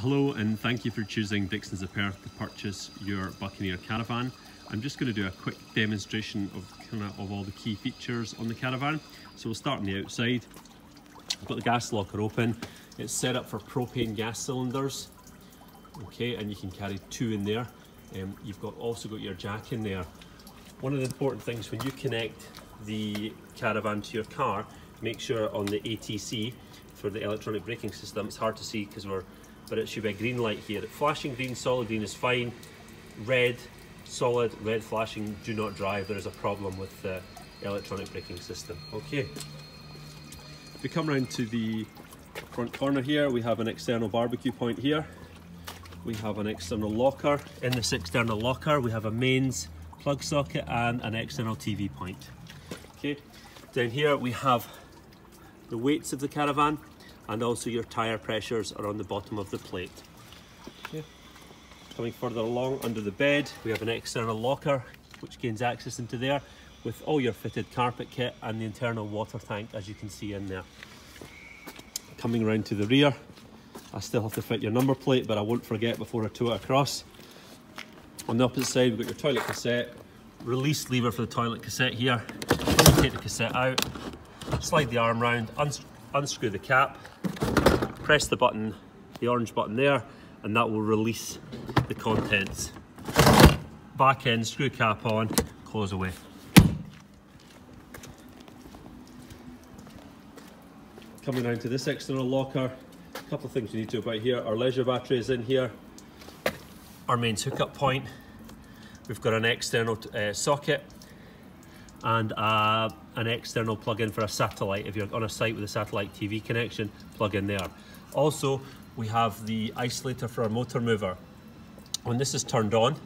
Hello and thank you for choosing Dicksons of Perth to purchase your Buccaneer caravan. I'm just going to do a quick demonstration of kind of, of all the key features on the caravan. So we'll start on the outside. I've got the gas locker open. It's set up for propane gas cylinders. Okay, and you can carry two in there. Um, you've got also got your jack in there. One of the important things when you connect the caravan to your car, make sure on the ATC for the electronic braking system, it's hard to see because we're but it should be a green light here. Flashing green, solid green is fine. Red, solid, red flashing, do not drive. There is a problem with the electronic braking system. Okay. If we come around to the front corner here, we have an external barbecue point here. We have an external locker. In this external locker, we have a mains plug socket and an external TV point. Okay. Down here, we have the weights of the caravan and also your tyre pressures are on the bottom of the plate. Okay. Coming further along under the bed we have an external locker which gains access into there with all your fitted carpet kit and the internal water tank as you can see in there. Coming around to the rear I still have to fit your number plate but I won't forget before I tow it across. On the opposite side we've got your toilet cassette, release lever for the toilet cassette here, take the cassette out, slide the arm round, unscrew the cap, press the button, the orange button there, and that will release the contents. Back end, screw cap on, close away. Coming down to this external locker, a couple of things you need to about here. Our leisure battery is in here. Our mains hookup point. We've got an external uh, socket and uh, an external plug-in for a satellite. If you're on a site with a satellite TV connection, plug in there. Also, we have the isolator for our motor mover. When this is turned on,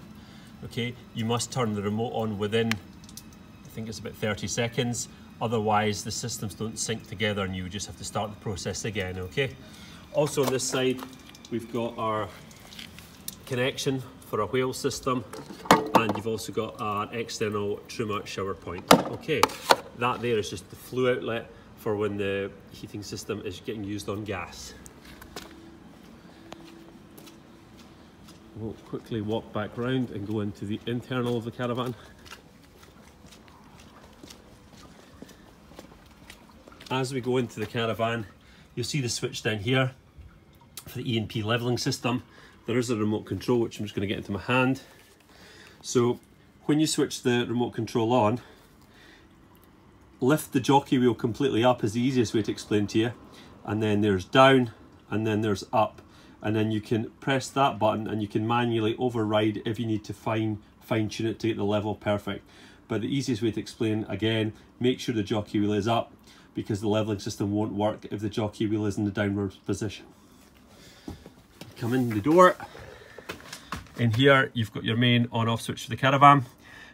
okay, you must turn the remote on within, I think it's about 30 seconds. Otherwise, the systems don't sync together and you just have to start the process again, okay? Also on this side, we've got our connection for a whale system and you've also got an external Truma shower point. Okay, that there is just the flue outlet for when the heating system is getting used on gas. We'll quickly walk back round and go into the internal of the caravan. As we go into the caravan, you'll see the switch down here for the E&P leveling system. There is a remote control, which I'm just going to get into my hand. So when you switch the remote control on, lift the jockey wheel completely up is the easiest way to explain to you. And then there's down and then there's up. And then you can press that button and you can manually override if you need to fine, fine tune it to get the level perfect. But the easiest way to explain, again, make sure the jockey wheel is up because the leveling system won't work if the jockey wheel is in the downward position. Come in the door, in here, you've got your main on-off switch for the caravan.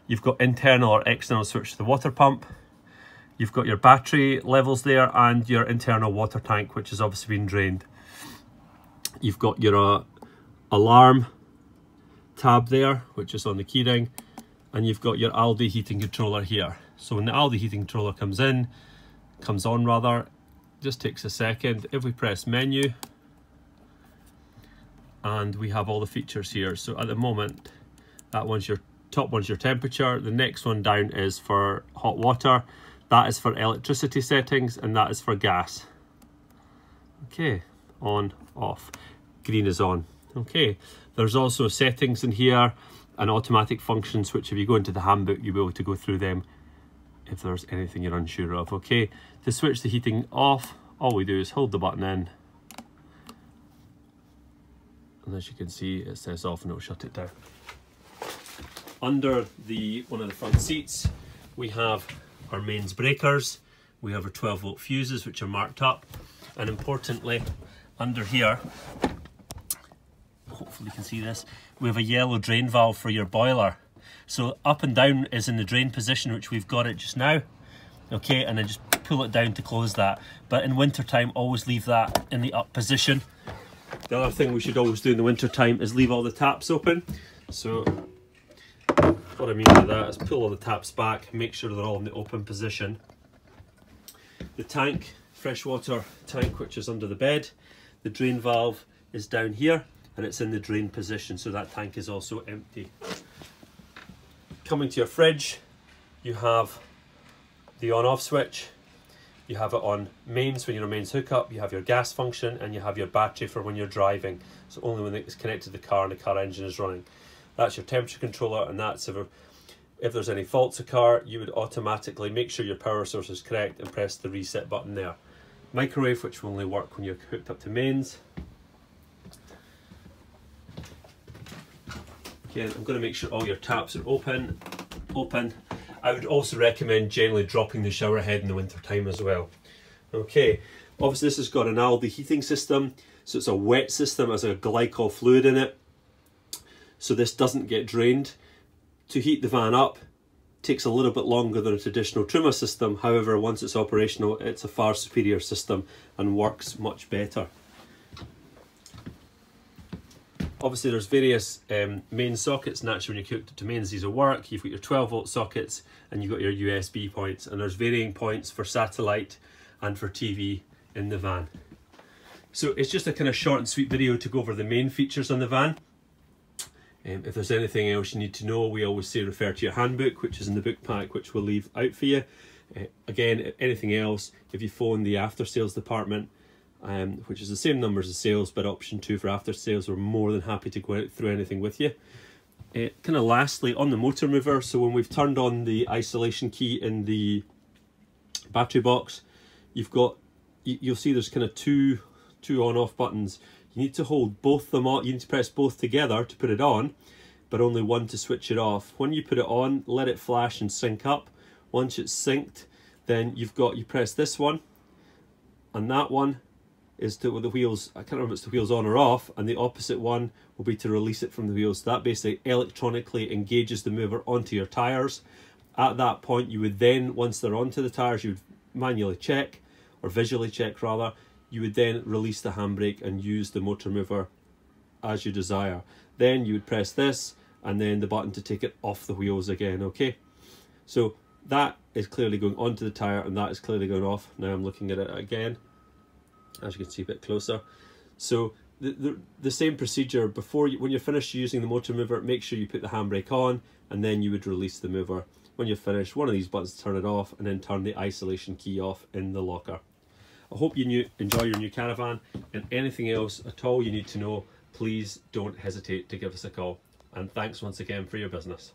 You've got internal or external switch to the water pump. You've got your battery levels there and your internal water tank, which has obviously been drained. You've got your uh, alarm tab there, which is on the keyring. And you've got your Alde heating controller here. So when the Alde heating controller comes in, comes on rather, just takes a second. If we press menu, and we have all the features here. So at the moment, that one's your top one's your temperature. The next one down is for hot water. That is for electricity settings and that is for gas. Okay, on, off. Green is on. Okay, there's also settings in here and automatic functions, which if you go into the handbook, you'll be able to go through them if there's anything you're unsure of. Okay, to switch the heating off, all we do is hold the button in and as you can see it says off and it'll shut it down. Under the one of the front seats we have our mains breakers, we have our 12 volt fuses which are marked up. And importantly under here, hopefully you can see this, we have a yellow drain valve for your boiler. So up and down is in the drain position which we've got it just now. Okay and then just pull it down to close that. But in winter time always leave that in the up position. The other thing we should always do in the winter time is leave all the taps open. So what I mean by that is pull all the taps back, make sure they're all in the open position. The tank, freshwater tank which is under the bed, the drain valve is down here and it's in the drain position so that tank is also empty. Coming to your fridge, you have the on off switch, you have it on mains when your mains hook up, you have your gas function and you have your battery for when you're driving. So only when it's connected to the car and the car engine is running. That's your temperature controller and that's if, if there's any faults occur, you would automatically make sure your power source is correct and press the reset button there. Microwave, which will only work when you're hooked up to mains. Again, I'm going to make sure all your taps are open. Open. I would also recommend generally dropping the shower head in the winter time as well. Okay, obviously this has got an Alde heating system, so it's a wet system, has a glycol fluid in it, so this doesn't get drained. To heat the van up takes a little bit longer than a traditional Truma system, however once it's operational it's a far superior system and works much better. Obviously there's various um, main sockets, naturally when you hook to mains these will work. You've got your 12 volt sockets and you've got your USB points and there's varying points for satellite and for TV in the van. So it's just a kind of short and sweet video to go over the main features on the van. Um, if there's anything else you need to know, we always say refer to your handbook, which is in the book pack, which we'll leave out for you. Uh, again, anything else, if you phone the after sales department, um, which is the same numbers as the sales, but option two for after sales. We're more than happy to go out through anything with you. Uh, kind of lastly, on the motor mover, so when we've turned on the isolation key in the battery box, you've got, you, you'll see there's kind of two, two on-off buttons. You need to hold both them on, you need to press both together to put it on, but only one to switch it off. When you put it on, let it flash and sync up. Once it's synced, then you've got, you press this one, and that one, is to with the wheels, I can't remember if it's the wheels on or off, and the opposite one will be to release it from the wheels. So that basically electronically engages the mover onto your tyres. At that point, you would then, once they're onto the tyres, you would manually check, or visually check rather, you would then release the handbrake and use the motor mover as you desire. Then you would press this, and then the button to take it off the wheels again, okay? So that is clearly going onto the tyre, and that is clearly going off. Now I'm looking at it again as you can see a bit closer. So the, the, the same procedure before you, when you're finished using the motor mover, make sure you put the handbrake on and then you would release the mover. When you're finished, one of these buttons turn it off and then turn the isolation key off in the locker. I hope you new, enjoy your new caravan and anything else at all you need to know, please don't hesitate to give us a call. And thanks once again for your business.